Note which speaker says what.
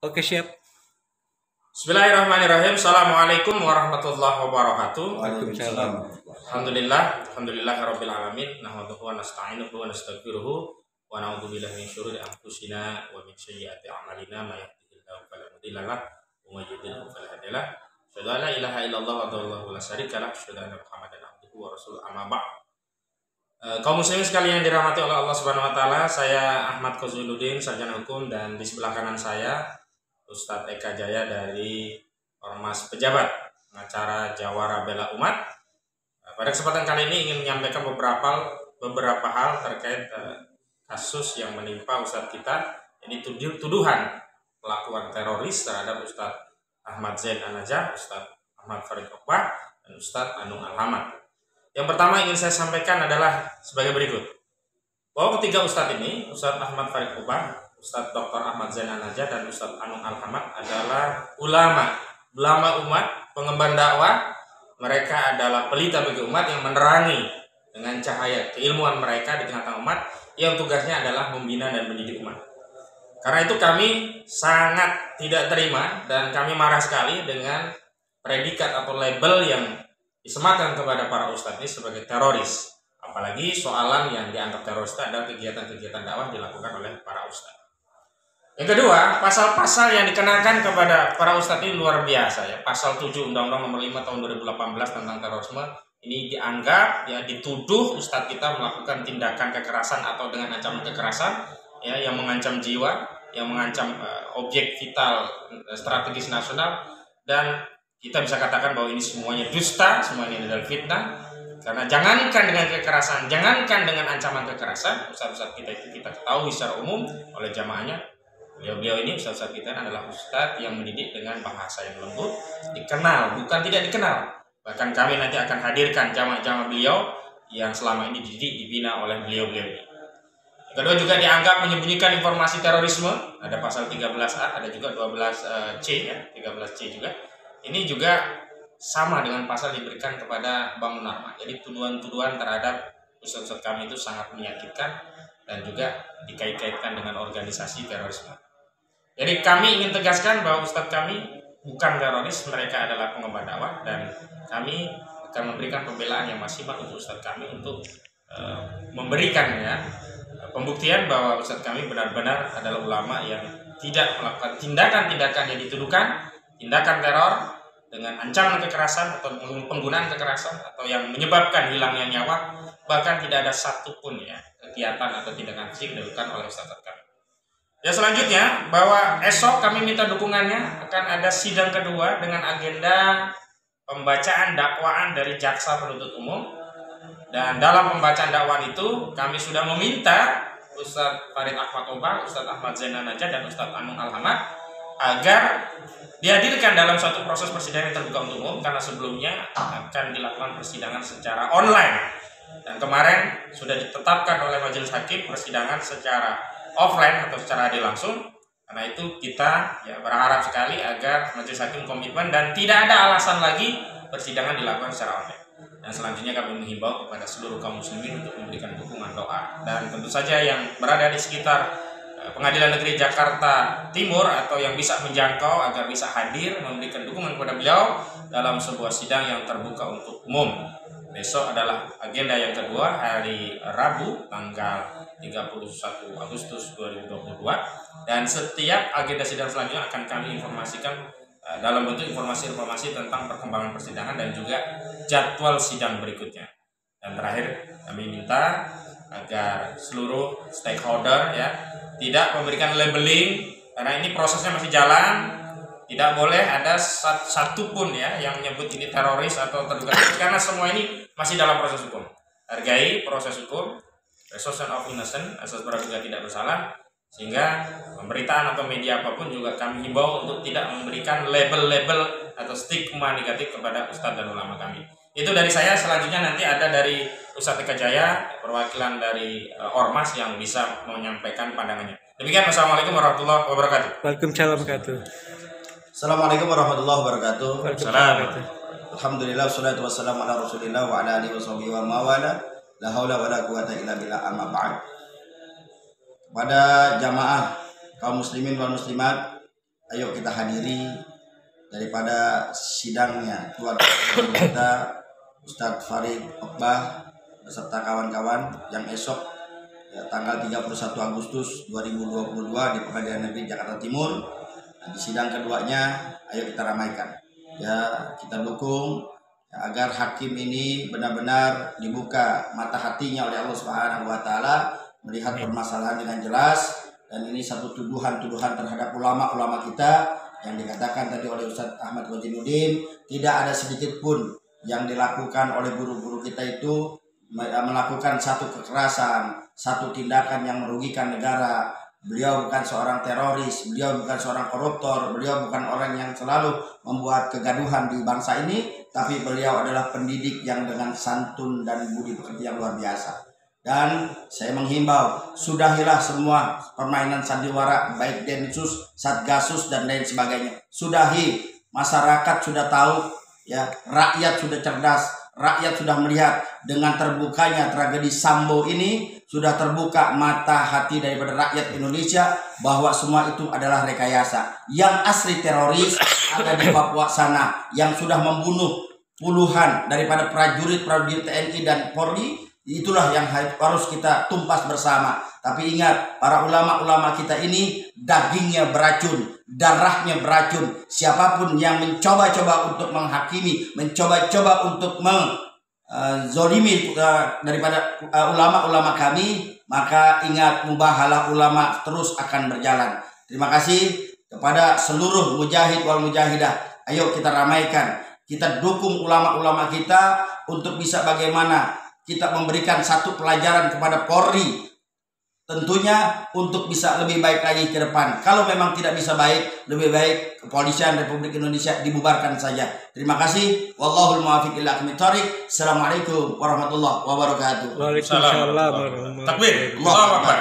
Speaker 1: Oke siap.
Speaker 2: Bismillahirrahmanirrahim. Assalamualaikum warahmatullahi wabarakatuh.
Speaker 1: Waalaikumsalam.
Speaker 2: Alhamdulillah, alhamdulillahirabbil alamin. Nahmaduhu wa nasta'inuhu wa nastaghfiruhu wa na'udzu billahi min syururi anfusina wa min sayyiati a'malina may yahdihillahu fala mudilla lahu wa may yudlil fala hadiya lahu. Asyhadu an la ilaha illallah wa la syarika lahu, asyhadu anna Muhammadan abduhu wa rasuluhu amma ba'd. Eh, kaum muslimin sekalian yang dirahmati oleh Allah Subhanahu wa taala, saya Ahmad Kozuluddin, sarjana hukum dan di sebelah kanan saya Ustadz Eka Jaya dari Ormas Pejabat pengacara Jawara Bela Umat. Nah, Pada kesempatan kali ini ingin menyampaikan beberapa beberapa hal terkait eh, kasus yang menimpa Ustadz kita. Ini tuduh- tuduhan pelakuan teroris terhadap Ustadz Ahmad Zain Anajah, Ustadz Ahmad Farid Okbah, dan Ustadz Anung Alhamad. Yang pertama ingin saya sampaikan adalah sebagai berikut. Bahwa ketiga Ustadz ini, Ustadz Ahmad Farid Okbah, Ustadz Dr. Ahmad Zain Anajah dan Ustadz Anung Alhamad adalah ulama, ulama umat, pengemban dakwah. Mereka adalah pelita bagi umat yang menerangi dengan cahaya keilmuan mereka di tengah-tengah umat yang tugasnya adalah membina dan mendidik umat. Karena itu kami sangat tidak terima dan kami marah sekali dengan predikat atau label yang disematkan kepada para ustadz ini sebagai teroris. Apalagi soalan yang dianggap teroris adalah kegiatan-kegiatan dakwah dilakukan oleh para ustadz. Yang kedua, pasal-pasal yang dikenakan kepada para ustadz ini luar biasa ya. Pasal 7 Undang-Undang Nomor 5 Tahun 2018 tentang terorisme ini dianggap ya dituduh ustadz kita melakukan tindakan kekerasan atau dengan ancaman kekerasan ya yang mengancam jiwa, yang mengancam eh, objek vital eh, strategis nasional dan kita bisa katakan bahwa ini semuanya dusta, semuanya adalah fitnah karena jangankan dengan kekerasan, jangankan dengan ancaman kekerasan, ustadz-ustadz kita itu kita ketahui secara umum oleh jamaahnya Beliau-beliau ini ustaz kita adalah ustadz yang mendidik dengan bahasa yang lembut, dikenal, bukan tidak dikenal. Bahkan kami nanti akan hadirkan jamaah-jamaah beliau yang selama ini dididik, dibina oleh beliau-beliau ini. Kedua juga dianggap menyembunyikan informasi terorisme, ada pasal 13A, ada juga 12C ya, 13C juga. Ini juga sama dengan pasal diberikan kepada Bang Munarman. Jadi tuduhan-tuduhan terhadap ustadz-ustadz kami itu sangat menyakitkan dan juga dikait-kaitkan dengan organisasi terorisme. Jadi kami ingin tegaskan bahwa ustadz kami bukan teroris, mereka adalah pengemban dakwah dan kami akan memberikan pembelaan yang maksimal untuk ustadz kami untuk eh, memberikan ya pembuktian bahwa ustadz kami benar-benar adalah ulama yang tidak melakukan tindakan-tindakan yang dituduhkan, tindakan teror dengan ancaman kekerasan atau penggunaan kekerasan atau yang menyebabkan hilangnya nyawa bahkan tidak ada satupun ya kegiatan atau tindakan fisik dilakukan oleh ustadz kami. Ya selanjutnya bahwa esok kami minta dukungannya akan ada sidang kedua dengan agenda pembacaan dakwaan dari jaksa penuntut umum. Dan dalam pembacaan dakwaan itu kami sudah meminta Ustadz Farid Ahmad Obah, Ustadz Ahmad Zainan Najah dan Ustadz Anung Alhamad agar dihadirkan dalam suatu proses persidangan yang terbuka untuk umum karena sebelumnya akan dilakukan persidangan secara online. Dan kemarin sudah ditetapkan oleh majelis hakim persidangan secara offline atau secara adil langsung. Karena itu kita ya berharap sekali agar majelis hakim komitmen dan tidak ada alasan lagi persidangan dilakukan secara online. Dan selanjutnya kami menghimbau kepada seluruh kaum muslimin untuk memberikan dukungan doa. Dan tentu saja yang berada di sekitar eh, Pengadilan Negeri Jakarta Timur atau yang bisa menjangkau agar bisa hadir memberikan dukungan kepada beliau dalam sebuah sidang yang terbuka untuk umum. Besok adalah agenda yang kedua hari Rabu tanggal 31 Agustus 2022 dan setiap agenda sidang selanjutnya akan kami informasikan eh, dalam bentuk informasi-informasi tentang perkembangan persidangan dan juga jadwal sidang berikutnya. Dan terakhir kami minta agar seluruh stakeholder ya tidak memberikan labeling karena ini prosesnya masih jalan. Tidak boleh ada sat- satu pun ya yang menyebut ini teroris atau terduga teroris karena semua ini masih dalam proses hukum. Hargai proses hukum presumption of innocent asas praduga tidak bersalah sehingga pemberitaan atau media apa pun juga kami himbau untuk tidak memberikan label-label atau stigma negatif kepada ustadz dan ulama kami itu dari saya selanjutnya nanti ada dari Ustadz Eka Jaya perwakilan dari eh, Ormas yang bisa menyampaikan pandangannya demikian wassalamualaikum warahmatullahi wabarakatuh
Speaker 1: Waalaikumsalam wabarakatuh.
Speaker 3: Assalamualaikum warahmatullahi wabarakatuh.
Speaker 1: Waalaikumsalam.
Speaker 3: Alhamdulillah wassalatu wassalamu ala Rasulillah wa ala alihi washabihi wa mawala. La haula wala quwata illa billah amma ba'd. Pada jamaah kaum muslimin wal muslimat ayo kita hadiri daripada sidangnya keluarga kita Ustadz Farid Okbah beserta kawan-kawan yang esok ya, tanggal 31 Agustus 2022 di Pengadilan Negeri Jakarta Timur. Nah, di sidang keduanya ayo kita ramaikan. Ya, kita dukung agar hakim ini benar-benar dibuka mata hatinya oleh Allah Subhanahu wa taala melihat permasalahan dengan jelas dan ini satu tuduhan-tuduhan terhadap ulama-ulama kita yang dikatakan tadi oleh Ustadz Ahmad Wajinuddin tidak ada sedikit pun yang dilakukan oleh guru-guru kita itu melakukan satu kekerasan, satu tindakan yang merugikan negara. Beliau bukan seorang teroris, beliau bukan seorang koruptor, beliau bukan orang yang selalu membuat kegaduhan di bangsa ini, tapi beliau adalah pendidik yang dengan santun dan budi pekerti yang luar biasa. Dan saya menghimbau, sudahilah semua permainan sandiwara, baik Densus, Satgasus, dan lain sebagainya. Sudahi, masyarakat sudah tahu, ya rakyat sudah cerdas, rakyat sudah melihat dengan terbukanya tragedi Sambo ini sudah terbuka mata hati daripada rakyat Indonesia bahwa semua itu adalah rekayasa. Yang asli teroris ada di Papua sana yang sudah membunuh puluhan daripada prajurit-prajurit TNI dan Polri itulah yang harus kita tumpas bersama. Tapi ingat, para ulama-ulama kita ini dagingnya beracun, darahnya beracun. Siapa pun yang mencoba-coba untuk menghakimi, mencoba-coba untuk meng uh, zolimi uh, daripada uh, ulama-ulama kami, maka ingat mubahalah ulama terus akan berjalan. Terima kasih kepada seluruh mujahid wal mujahidah. Ayo kita ramaikan, kita dukung ulama-ulama kita untuk bisa bagaimana kita memberikan satu pelajaran kepada Polri tentunya untuk bisa lebih baik lagi ke depan. Kalau memang tidak bisa baik, lebih baik kepolisian Republik Indonesia dibubarkan saja. Terima kasih. Wallahul muwaffiq ila Assalamualaikum warahmatullahi wabarakatuh.
Speaker 1: Waalaikumsalam warahmatullahi wabarakatuh.
Speaker 2: Takbir. Allahu Akbar.